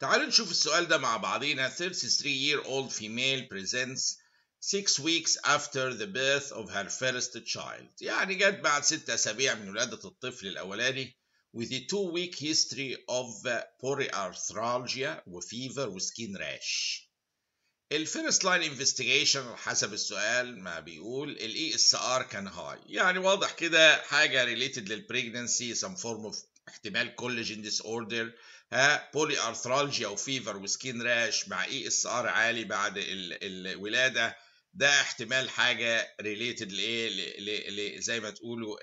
تعالوا نشوف السؤال ده مع بعضينا. 33 year old female presents six weeks after the birth of her first child. يعني جت بعد ست أسابيع من ولادة الطفل الأولاني with a two week history of polyarthralgia و fever و skin rash ال first line investigation حسب السؤال ما بيقول ال ESR كان high يعني واضح كده حاجة related لل pregnancy some form of احتمال collagen disorder ها polyarthralgia و fever و skin rash مع ESR عالي بعد ال الولادة. ده احتمال حاجة related لإيه؟ زي ما تقولوا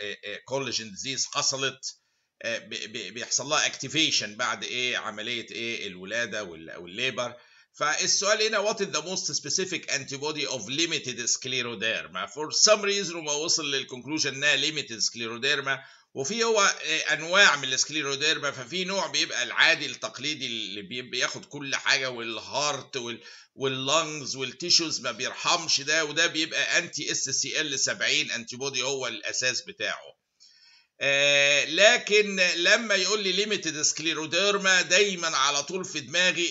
collagen disease حصلت بيحصل لها activation بعد إيه؟ عملية إيه؟ الولادة وال labor. فالسؤال هنا what is the most specific antibody of limited scleroderma? For some reason هو وصل لل conclusion إنها limited scleroderma. وفي هو انواع من ال scleroderma ففي نوع بيبقى العادي التقليدي اللي بياخد كل حاجة وال heart وال lungs وال tissues ما بيرحمش ده وده بيبقى انتي اس سي ال 70 انتي بودي هو الأساس بتاعه. آه لكن لما يقول لي limited scleroderma دايما على طول في دماغي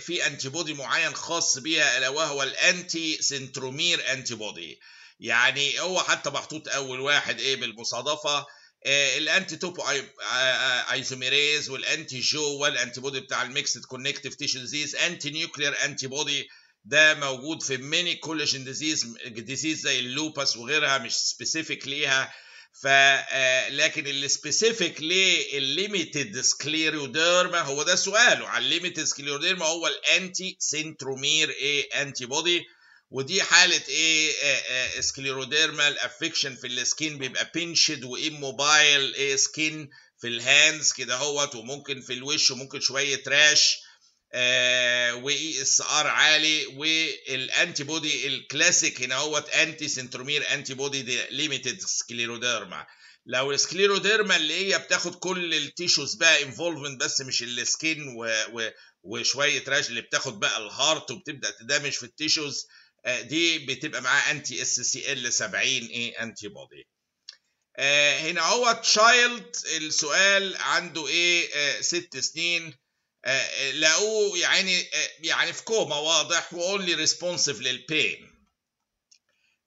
في antibody معين خاص بيها ألا وهو ال anticentromere antibody يعني هو حتى محطوط أول واحد إيه بالمصادفة. آه ال anti topoisomerase وال anti Jo وال antibody بتاع ال mixed connective tissue disease. antinuclear antibody ده موجود في many collagen disease disease زي ال lupus وغيرها مش specific ليها. ف لكن ال specific لل limited scleroderma هو ده سؤاله. على ال limited scleroderma هو ال anticentromere إيه antibody ودي حالة إيه sclerodermal affection في ال skin بيبقى pinched و immobile إيه skin في ال hands كده أهوت وممكن في الوش وممكن شوية rash آه و ESR عالي وال antibody ال classic هنا هوت anticentromere antibody دي limited scleroderma لو ال scleroderma اللي هي بتاخد كل ال tissues بقى involvement بس مش ال skin و و وشوية rash اللي بتاخد بقى ال heart وبتبدأ ت damage في ال tissues آه دي بتبقى معاها anti-Scl 70 إيه antibody آه هنا هو child السؤال عنده إيه آه ست سنين. آه لقوه يعني آه يعني في كوما واضح و only responsive لل pain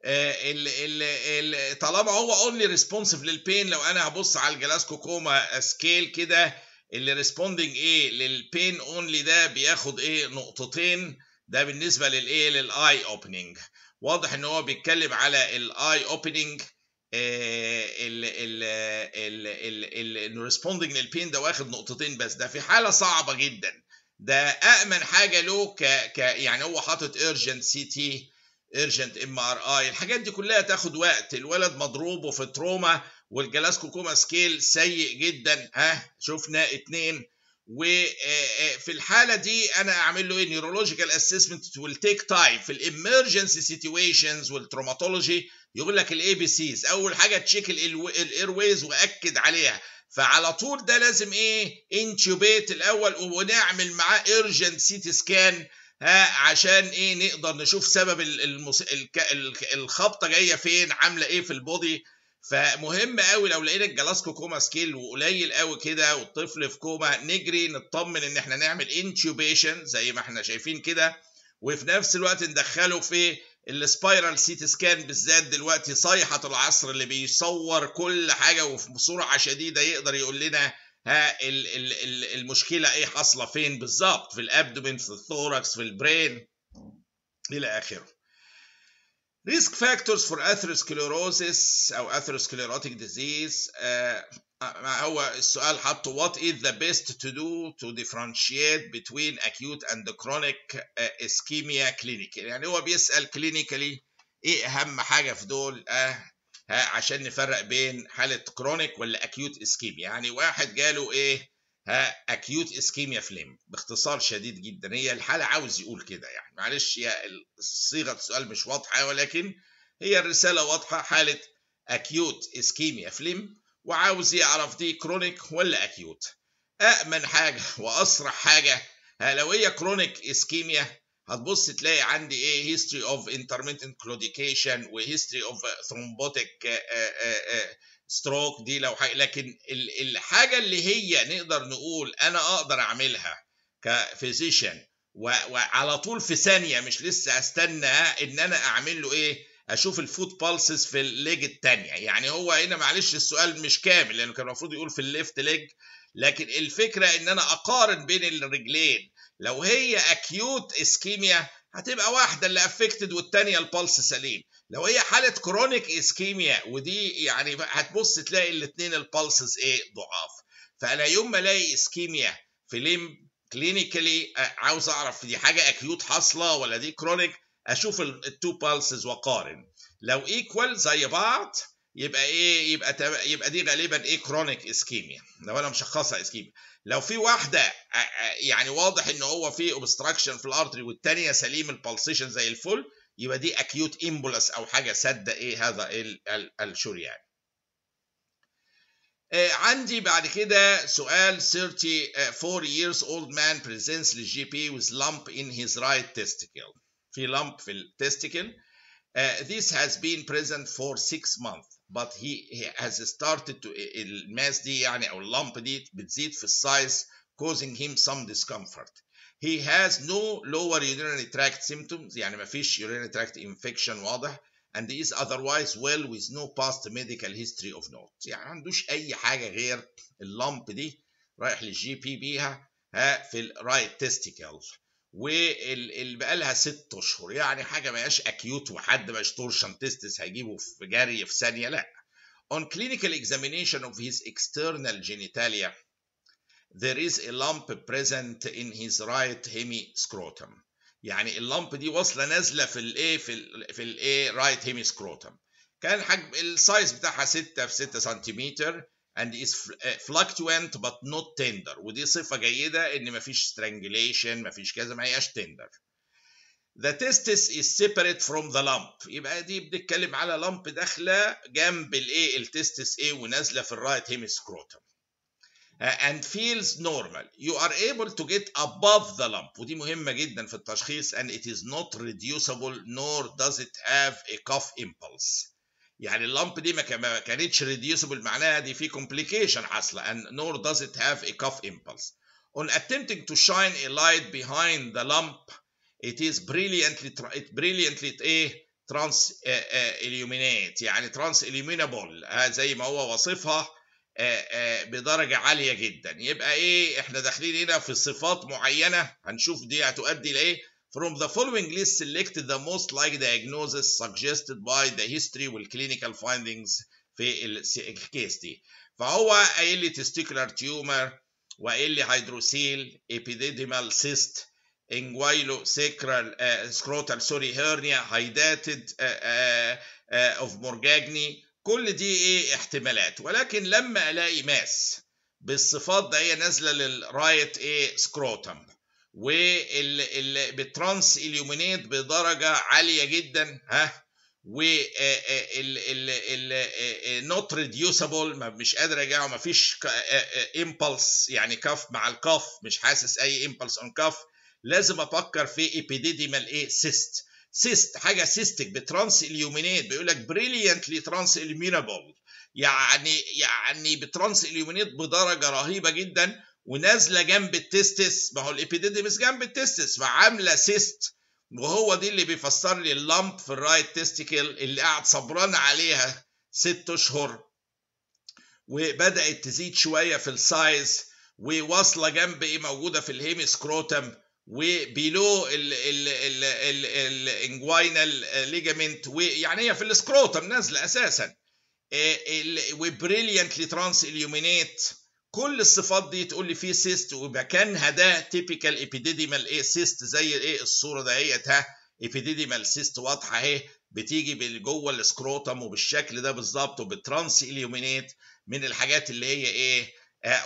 آه طالما هو only responsive لل pain لو أنا هبص على ال Glasgow coma scale كده اللي responding إيه لل pain only ده بياخد إيه نقطتين. ده بالنسبة للإيه؟ لل eye opening واضح إن هو بيتكلم على ال eye opening إنه responding لل pain ده واخد نقطتين بس. ده في حالة صعبة جدا. ده أأمن حاجة له ك, ك يعني هو حاطط urgent CT urgent MRI الحاجات دي كلها تاخد وقت. الولد مضروب وفي trauma وال Glasgow coma scale سيء جدا. ها شفنا اتنين. وفي الحالة دي أنا أعمل له إيه؟ neurological assessment will take time في ال emergency situations وال traumatology يقول لك ال ABCs أول حاجة check ال airways وأكد عليها. فعلى طول ده لازم إيه؟ intubate الأول ونعمل معاه urgent CT scan ها عشان إيه؟ نقدر نشوف سبب المس... الخبطة جاية فين عاملة إيه في ال body فمهم قوي لو لقينا ال Glasgow coma scale وقليل قوي كده والطفل في كوما نجري نطمن إن إحنا نعمل intubation زي ما إحنا شايفين كده وفي نفس الوقت ندخله في ال spiral CT scan بالذات دلوقتي صيحة العصر اللي بيصور كل حاجة وبسرعه شديدة يقدر يقول لنا ها ال ال ال المشكلة إيه حاصلة فين بالظبط في ال abdomen في ال thorax في ال brain إلى آخره. risk factors for atherosclerosis أو atherosclerotic disease هو السؤال حطه what is the best to do to differentiate between acute and chronic uh, ischemia clinically يعني هو بيسأل clinically إيه أهم حاجة في دول آه عشان نفرق بين حالة chronic ولا acute ischemia يعني واحد جاله إيه؟ Acute ischemia ف limb باختصار شديد جدا. هي الحالة عاوز يقول كده يعني. معلش هي صيغة السؤال مش واضحة ولكن هي الرسالة واضحة. حالة acute ischemia ف limb وعاوز يعرف دي chronic ولا acute أأمن حاجة واسرع حاجة. لو هي chronic ischemia هتبص تلاقي عندي إيه history of intermittent claudication و history of thrombotic stroke دي لو حاجة. لكن الحاجة اللي هي نقدر نقول أنا أقدر أعملها ك physician وعلى طول في ثانية مش لسه أستنى إن أنا أعمل له إيه أشوف ال foot pulses في ال leg الثانية يعني هو هنا معلش السؤال مش كامل لأنه كان المفروض يقول في ال left leg لكن الفكرة إن أنا أقارن بين الرجلين. لو هي acute ischemia هتبقى واحدة اللي affected والثانيه ال pulse سليم. لو هي حالة chronic ischemia ودي يعني هتبص تلاقي الاثنين ال pulses إيه؟ ضعاف. فأنا يوم ما ألاقي ischemia في limb clinically عاوز أعرف دي حاجة acute حاصلة ولا دي chronic أشوف ال two pulses وأقارن. لو equal زي بعض يبقى إيه يبقى يبقى دي غالبا إيه chronic ischemia لو أنا مشخصها ischemia لو في واحدة يعني واضح إن هو في obstruction في ال artery والثانيه سليم ال pulsation زي الفل يبقى دي acute embolus أو حاجة سد إيه هذا الشريان عندي بعد كده سؤال 34 years old man presents للجي بي with lump in his right testicle. في lump في التستيكل uh, this has been present for 6 months. but he, he has started to الماس دي يعني او اللمب دي بتزيد في السايز causing him some discomfort he has no lower urinary tract symptoms يعني ما فيش urinary tract infection واضح and is otherwise well with no past medical history of note يعني ما عندوش اي حاجه غير اللمب دي رايح للجي بي بيها ها في الرايت تستيكل واللي بقى لها ست أشهر يعني حاجة ما هياش acute وحد مش torsion testis هيجيبه في جري في ثانية لا. On clinical examination of his external genitalia there is a lump present in his right hemiscrotum. يعني ال lump دي واصلة نازلة في الايه في ال في الايه right hemiscrotum كان حجم ال size بتاعها 6 في 6 سنتيمتر and is fluctuant but not tender ودي صفه جيده ان مفيش strangulation مفيش كذا ما هياش tender The testis is separate from the lump يبقى دي بنتكلم على لمب داخله جنب الايه التستس ايه ونازله في الرايت هيميسكروتم and feels normal. You are able to get above the lump ودي مهمة جدا في التشخيص and it is not reducible nor does it have a cough impulse. يعني اللمب دي ما كانتش ريديوسبل معناها دي في كومبليكيشن حاصلة and nor does it have a cough impulse. On attempting to shine a light behind the lamp, it is brilliantly it brilliantly it إيه trans eh, eh, illuminate يعني ترانس illuminable زي ما هو وصفها آه، آه، بدرجة عالية جدا يبقى إيه إحنا داخلين هنا في صفات معينة هنشوف دي هتؤدي لإيه From the following list select the most likely diagnosis suggested by the history والclinical findings في الكيس دي فهو قايل لي testicular tumor وقايل لي hydrocele epididymal cyst inguinal sacral uh, scrotal sorry hernia hydatid uh, uh, uh, of Morgagni كل دي إيه احتمالات ولكن لما الاقي mass بالصفات ده هي نازله لل right إيه scrotum وال بت transilluminate بدرجة عالية جدا ها؟ و not reducible مش قادر أجاوب ما فيش impulse يعني كف مع الكف مش حاسس أي impulse on cough. لازم أفكر في epididymal إيه؟ cyst cyst حاجة cystic بت transilluminate بيقول لك brilliantly transilluminable يعني يعني بت transilluminate بدرجة رهيبة جدا. ونازلة جنب ال testis. ما هو ال epididymis جنب ال testis فعامله cyst وهو دي اللي بيفسر لي ال lump في ال right testicle اللي قاعد صبران عليها ست أشهر. وبدأت تزيد شوية في ال size وواصلة جنب إيه موجودة في ال hemiscrotum و below ال inguinal ligament ويعني هي في ال scrotum نازلة أساسا. و brilliantly transilluminate. كل الصفات دي تقول لي في cyst ومكانها ده typical epididymal إيه cyst زي إيه الصورة دهيت ها epididymal cyst واضحة أهي بتيجي جوه ال scrotum وبالشكل ده بالظبط وبت transilluminate من الحاجات اللي هي إيه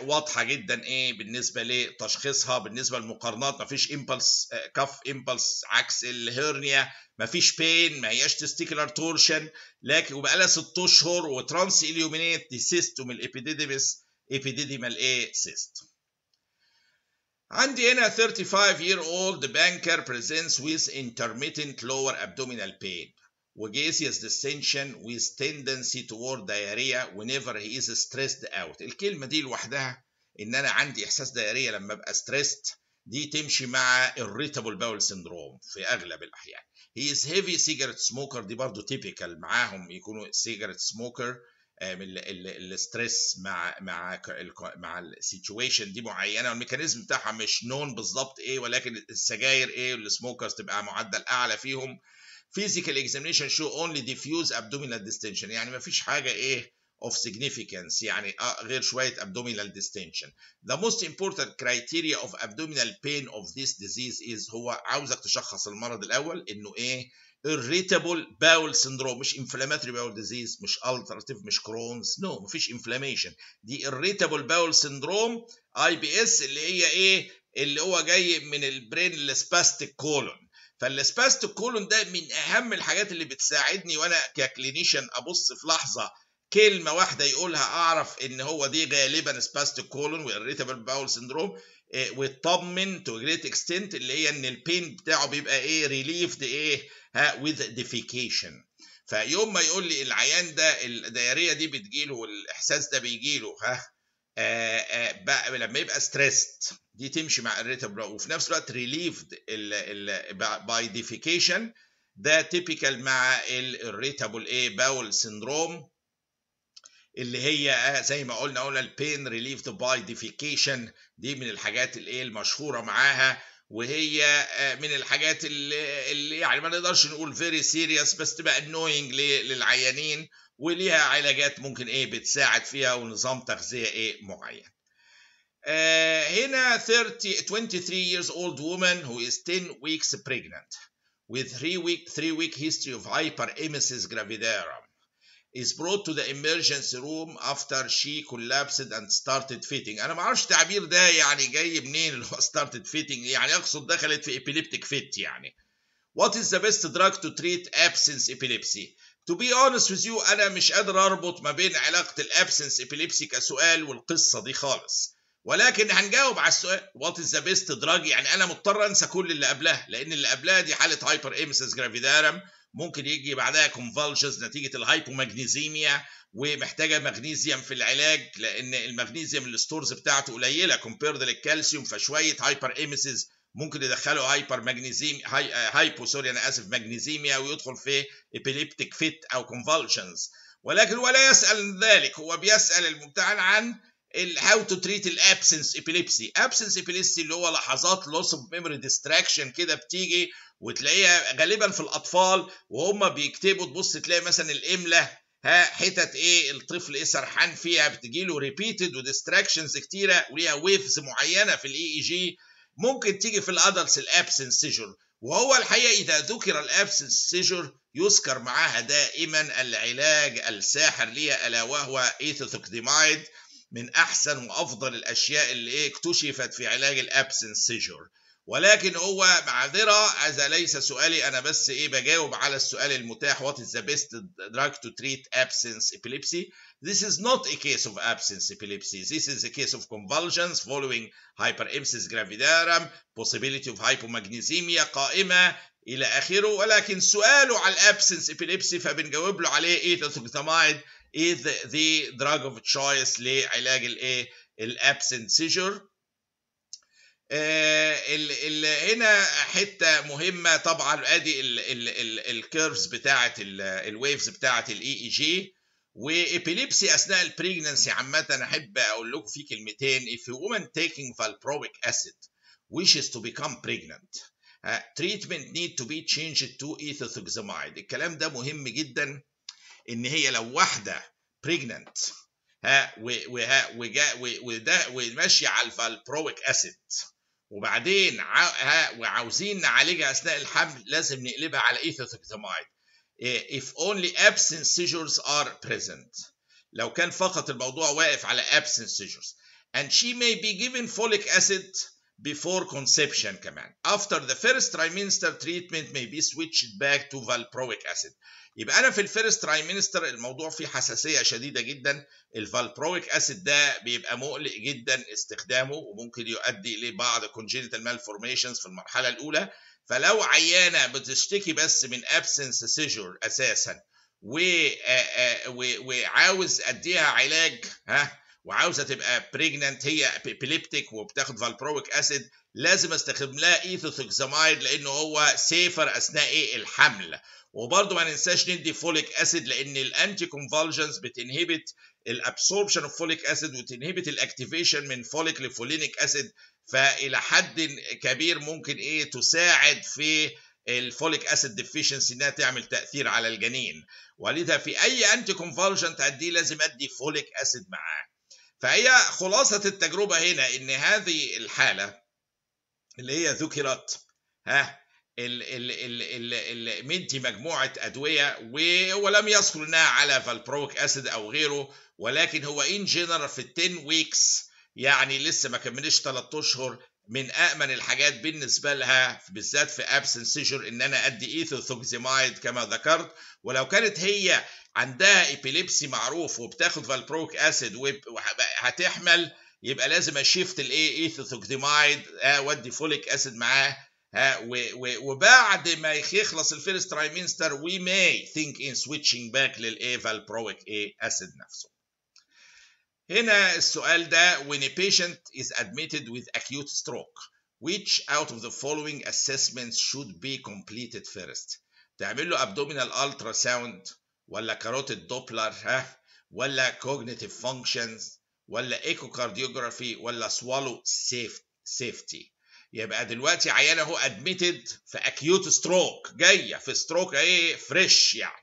واضحة جدا إيه بالنسبة لتشخيصها بالنسبة للمقارنات مفيش impulse cough impulse عكس ال hernia مفيش pain ما هياش testicular torsion لكن وبقى لها ست أشهر و transilluminate دي cyst of ال epididymis epididymal إيه cyst عندي هنا 35 year old banker presents with intermittent lower abdominal pain وgaseous distension with tendency toward diarrhea whenever he is stressed out الكلمة دي لوحدها إن أنا عندي إحساس دايرية لما أبقى stressed دي تمشي مع irritable bowel syndrome في اغلب الاحيان he is heavy cigarette smoker دي برضو typical معاهم يكونوا cigarette smoker الستريس مع مع مع ال situation دي معينة وال mechanism بتاعها مش known بالظبط إيه ولكن السجاير إيه وال smokers تبقى معدل أعلى فيهم. Physical examination show only diffuse abdominal distension. يعني ما فيش حاجة إيه of significance يعني غير شوية abdominal distension. The most important criteria of abdominal pain of this disease is هو عاوزك تشخص المرض الأول إنه إيه irritable bowel syndrome مش inflammatory bowel disease مش ulcerative مش no no, مفيش inflammation. دي irritable bowel syndrome IBS اللي هي إيه؟ اللي هو جاي من ال brain ال spastic colon فال spastic colon ده من أهم الحاجات اللي بتساعدني وأنا ك clinician أبص في لحظة كلمة واحدة يقولها أعرف إن هو دي غالبا spastic colon و irritable bowel syndrome ويطمن to great extent اللي هي إن ال pain بتاعه بيبقى إيه relieved إيه ها with defecation. فيوم ما يقول لي العيان ده ال diarrhea دي بتجيله والإحساس ده بيجيله ها آآ آآ بقى لما يبقى stressed دي تمشي مع ال irritable وفي نفس الوقت relieved by defecation ده typical مع ال irritable إيه bowel syndrome اللي هي زي ما قلنا قلنا ال pain relieved by defecation دي من الحاجات الايه المشهورة معاها. وهي من الحاجات اللي, اللي يعني ما نقدرش نقول very serious بس تبقى annoying للعيانين. وليها علاجات ممكن إيه بتساعد فيها ونظام تغذية إيه معين. Uh, هنا 30 23 years old woman who is 10 weeks pregnant with 3 week 3 week history of hyperemesis gravidarum is brought to the emergency room after she collapsed and started fitting. أنا ما أعرفش التعبير ده يعني جاي منين اللي هو started fitting. يعني أقصد دخلت في epileptic fit يعني. What is the best drug to treat absence epilepsy? To be honest with you أنا مش قادر أربط ما بين علاقة ال absence epilepsy كسؤال والقصة دي خالص. ولكن هنجاوب على السؤال what is the best drug يعني أنا مضطر أنسى كل اللي قبلها لأن اللي قبلها دي حالة hyperemesis gravidarum ممكن يجي بعدها convulsions نتيجة ال hypomagnesemia ومحتاجة مغنيسيوم في العلاج لأن المغنيسيوم ال stores بتاعته قليلة compared للكالسيوم فشوية hyperemesis ممكن يدخله hyper magnesium hy hypo sorry أنا آسف magnesemia ويدخل في epileptic fit أو convulsions ولكن ولا يسأل ذلك هو بيسأل الممتحن عن how to treat ال absence epilepsy absence epilepsy اللي هو لحظات loss of memory distraction كده بتيجي وتلاقيها غالبا في الأطفال وهم بيكتبوا تبص تلاقي مثلا الإملة ها حتت إيه الطفل إيه سرحان فيها بتجي له repeated و distractions كتيرة وليها waves معينة في ال EEG ممكن تيجي في ال adults ال absence seizure وهو الحقيقة إذا ذكر ال absence seizure يذكر معها دائما العلاج الساحر ليها ألا وهو ethosuximide من أحسن وأفضل الأشياء اللي إيه اكتشفت في علاج ال absence seizure ولكن هو معذرة هذا ليس سؤالي أنا بس إيه بجاوب على السؤال المتاح what is the best drug to treat absence epilepsy this is not a case of absence epilepsy this is a case of convulsions following hyperemesis gravidarum possibility of hypomagnesemia قائمة إلى آخره ولكن سؤاله على ال absence epilepsy فبنجاوب له عليه ethosuximide is the, drug of choice لعلاج الإيه ال absence seizure هنا حتة مهمة طبعا ادي ال curves بتاعة ال waves بتاعة ال EEG و epilepsy أثناء ال pregnancy عامة أحب أقول لكم فيه كلمتين. If a woman taking valproic acid wishes to become pregnant uh, treatment need to be changed to ethosuximide الكلام ده مهم جدا إن هي لو واحدة pregnant ها وده وماشيه على ال valproic acid وبعدين وعاوزين نعالجها أثناء الحمل لازم نقلبها على ethosuximide if only absent seizures are present. لو كان فقط الموضوع واقف على absent seizures. And she may be given folic acid before conception كمان. After the first trimester treatment may be switched back to valproic acid. يبقى أنا في ال first trimester الموضوع فيه حساسية شديدة جدا. ال valproic acid ده بيبقى مقلق جدا استخدامه وممكن يؤدي لبعض congenital malformations في المرحلة الأولى. فلو عيانة بتشتكي بس من absence seizure أساسا وعاوز أديها علاج ها وعاوزة تبقى pregnant هي epileptic وبتاخد valproic acid لازم استخدم لها ethosuximide لأنه هو safer أثناء إيه؟ الحمل. وبرضه ما ننساش ندي folic acid لأن ال anticonvulsants بت inhibit ال absorption of folic acid وت inhibit ال activation من folic ل folinic acid فإلى حد كبير ممكن إيه؟ تساعد في ال folic acid deficiency إنها تعمل تأثير على الجنين. ولذا في أي anticonvulsant اديه لازم أدي folic acid معاه فهي خلاصة التجربة هنا إن هذه الحالة اللي هي ذكرت ها ال ال ال ال ال مدي مجموعة أدوية ولم يذكر انها على valproic acid أو غيره ولكن هو in general في ال 10 weeks يعني لسه ما كملش 3 اشهر من امن الحاجات بالنسبة لها بالذات في absence seizure إن أنا أدي ethosuximide كما ذكرت. ولو كانت هي عندها epilepsy معروف وبتاخد valproic acid وهتحمل يبقى لازم أ shift الايه ethosuximide وأدي folic acid معاه ها وبعد ما يخلص ال first trimester we may think in switching back للايه valproic إيه acid نفسه. هنا السؤال ده when a patient is admitted with acute stroke which out of the following assessments should be completed first تعمل له abdominal ultrasound ولا carotid doppler ها ولا cognitive functions ولا echocardiography ولا swallow safe safety يبقى دلوقتي عيان اهو admitted في acute stroke جاية في stroke إيه فريش يعني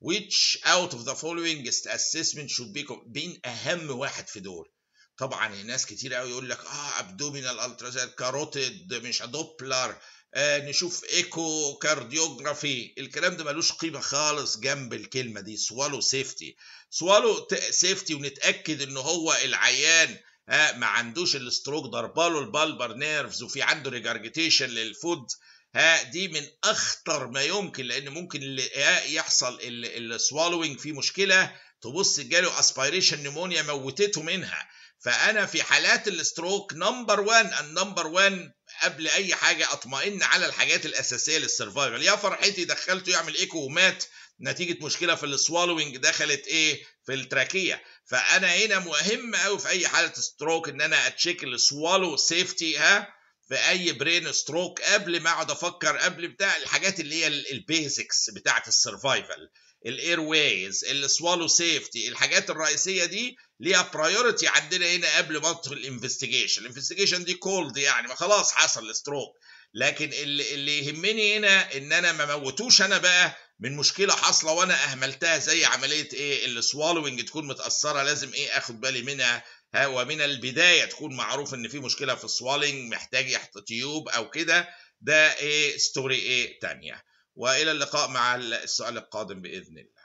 which out of the following assessment should be بين أهم واحد في دول. طبعا ناس كتير قوي يقول لك آه abdominal ultrasound carotid مش دوبلر آه نشوف echocardiography الكلام ده ملوش قيمة خالص جنب الكلمة دي. swallow safety swallow safety ونتأكد ان هو العيان. آه ما عندوش ال stroke ضرباله ال bulbar nerves وفي عنده regurgitation لل food. ها دي من أخطر ما يمكن لأن ممكن يحصل ال swallowing فيه مشكلة تبص جاله aspiration pneumonia موتته منها. فأنا في حالات ال stroke number 1 ال number 1 قبل أي حاجة أطمئن على الحاجات الأساسية لل survival يا فرحتي دخلته يعمل ايكو ومات نتيجة مشكلة في ال swallowing دخلت إيه؟ في ال trachea. فأنا هنا مهم قوي في أي حالة stroke إن أنا أ check ال swallow safety ها؟ في أي brain stroke قبل ما أقعد أفكر قبل بتاع الحاجات اللي هي ال basics بتاعت ال survival ال airways ال swallow safety الحاجات الرئيسية دي ليها priority عندنا هنا قبل ما ادخل ال investigation ال investigation دي cold يعني ما خلاص حصل ال stroke لكن اللي, اللي يهمني هنا إن أنا ما موتوش أنا بقى من مشكلة حاصلة وأنا أهملتها زي عملية إيه؟ ال swallowing تكون متأثرة لازم إيه؟ آخد بالي منها ها ومن البداية تكون معروف إن في مشكلة في ال swallowing محتاج يحط tube أو كده ده إيه story إيه تانية. وإلى اللقاء مع السؤال القادم بإذن الله.